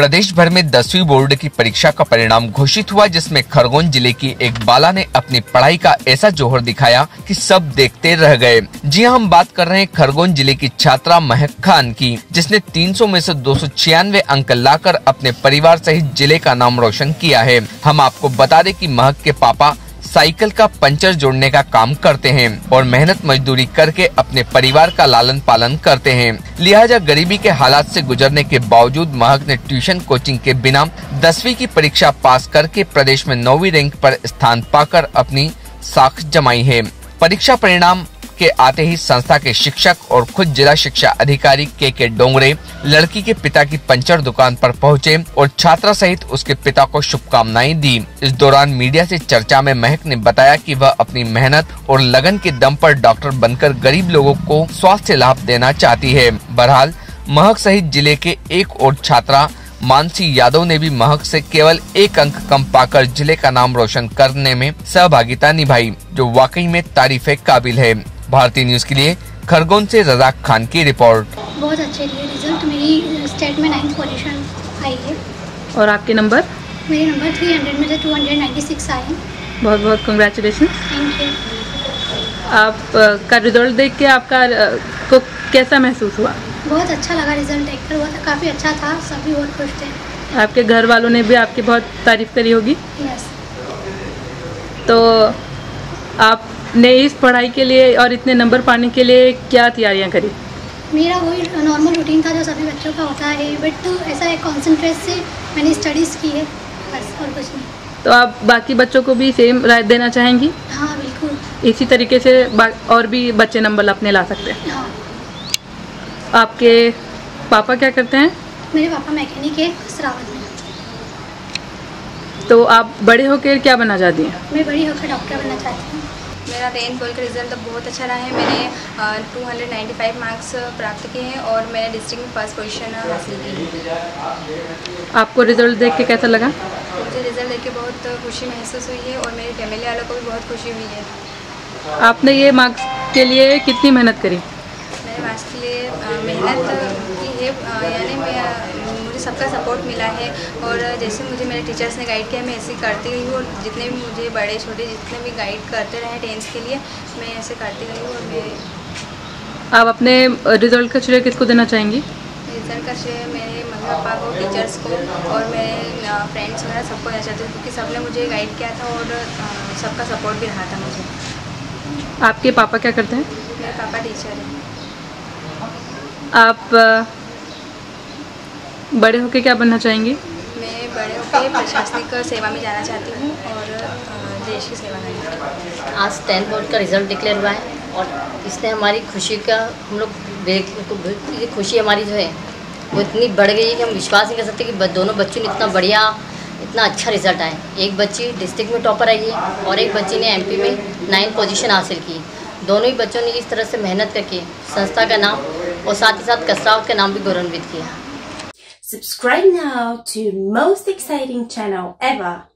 प्रदेश भर में दसवीं बोर्ड की परीक्षा का परिणाम घोषित हुआ जिसमें खरगोन ज़िले की एक बाला ने अपनी पढ़ाई का ऐसा जोहर दिखाया कि सब देखते रह गए। जी हाँ, हम बात कर रहे हैं खरगोन ज़िले की छात्रा महक खान की जिसने 300 में से दो सौ छियानवे अंक लाकर अपने परिवार सहित ज़िले का नाम रोशन किया है। हम आपको बता दें कि महक के पापा साइकिल का पंचर जोड़ने का काम करते हैं और मेहनत मजदूरी करके अपने परिवार का लालन पालन करते हैं। लिहाजा गरीबी के हालात से गुजरने के बावजूद महक ने ट्यूशन कोचिंग के बिना दसवीं की परीक्षा पास करके प्रदेश में नौवीं रैंक पर स्थान पाकर अपनी साख जमाई है। परीक्षा परिणाम के आते ही संस्था के शिक्षक और खुद जिला शिक्षा अधिकारी के के डोंगरे, लड़की के पिता की पंचर दुकान पर पहुँचे और छात्रा सहित उसके पिता को शुभकामनाएँ दी। इस दौरान मीडिया से चर्चा में महक ने बताया कि वह अपनी मेहनत और लगन के दम पर डॉक्टर बनकर गरीब लोगों को स्वास्थ्य लाभ देना चाहती है। बहरहाल, महक सहित ज़िले के एक और छात्रा, मानसी यादव ने भी महक से केवल एक अंक कम पाकर ज़िले का नाम रोशन करने में सहभागिता निभाई, जो वाकई में तारीफ़ काबिल है। भारतीय न्यूज़ के लिए खरगोन से रजाक खान की रिपोर्ट। बहुत अच्छे रिज़ल्ट मेरी स्टेट में नाइन्थ पोजीशन आई है। और आपके नंबर मेरे नंबर 300 में से 296 आए बहुत बहुत कंग्रेचुलेशन थैंक यू आप का रिज़ल्ट देख के आपका को कैसा महसूस हुआ? बहुत अच्छा लगा रिज़ल्ट देखकर बहुत काफ़ी अच्छा था। सभी बहुत खुश थे। आपके घर वालों ने भी आपकी बहुत तारीफ़ करी होगी। यस तो आपने इस पढ़ाई के लिए और इतने नंबर पाने के लिए क्या तैयारियाँ करी? मेरा वही नॉर्मल रूटीन था जो सभी बच्चों का होता है बट ऐसा एक कॉन्सेंट्रेट से मैंने स्टडीज़ की है बस और कुछ नहीं। तो आप बाकी बच्चों को भी सेम राय देना चाहेंगी? हाँ बिल्कुल। इसी तरीके से और भी बच्चे नंबर अपने ला सकते हैं। हाँ। आपके पापा क्या करते हैं? मेरे पापा मैकेनिक है सरावत में। तो आप बड़े होकर क्या बनना चाहती हैं? मैं बड़ी होकर डॉक्टर बनना चाहती हूँ। मेरा टेंथ ट्वेल्थ का रिज़ल्ट बहुत अच्छा रहा है। मैंने two hundred ninety five marks प्राप्त किए हैं और मैंने डिस्ट्रिक्ट में फ़र्स्ट पोजीशन हासिल की आपको रिज़ल्ट देख के कैसा लगा? मुझे रिज़ल्ट देख के बहुत खुशी महसूस हुई है और मेरी फैमिली वालों को भी बहुत खुशी हुई है। आपने ये मार्क्स के लिए कितनी मेहनत करी? मैंने मार्क्स के लिए मेहनत की है यानी सबका सपोर्ट मिला है। और जैसे मुझे मेरे टीचर्स ने गाइड किया मैं ऐसे करती गई हूँ और जितने भी मुझे बड़े छोटे जितने भी गाइड करते रहे टेंथ के लिए मैं ऐसे करती गई हूँ और मैं आप अपने रिज़ल्ट का श्रेय किसको देना चाहेंगी? रिज़ल्ट का श्रेय मेरे मम्मी पापा को टीचर्स को और मेरे फ्रेंड्स वगैरह सबको देना चाहती हूँ क्योंकि सबने मुझे गाइड किया था और सबका सपोर्ट भी रहा था मुझे। आपके पापा क्या करते हैं? मेरे पापा टीचर हैं। आप बड़े होकर क्या बनना चाहेंगी? मैं बड़े होकर प्रशासनिक सेवा में जाना चाहती हूँ और देश की सेवा करना चाहती हूँ आज टेंथ बोर्ड का रिज़ल्ट डिक्लेयर हुआ है और इसने हमारी खुशी का हम लोग ये खुशी हमारी जो है वो इतनी बढ़ गई है कि हम विश्वास नहीं कर सकते कि दोनों बच्चों ने इतना बढ़िया इतना अच्छा रिज़ल्ट आए एक बच्ची डिस्ट्रिक्ट में टॉपर आई है और एक बच्ची ने एमपी में नाइन पोजीशन हासिल की। दोनों ही बच्चों ने इस तरह से मेहनत करके संस्था का नाम और साथ ही साथ कसरावत का नाम भी गौरवान्वित किया। Subscribe now to most exciting channel ever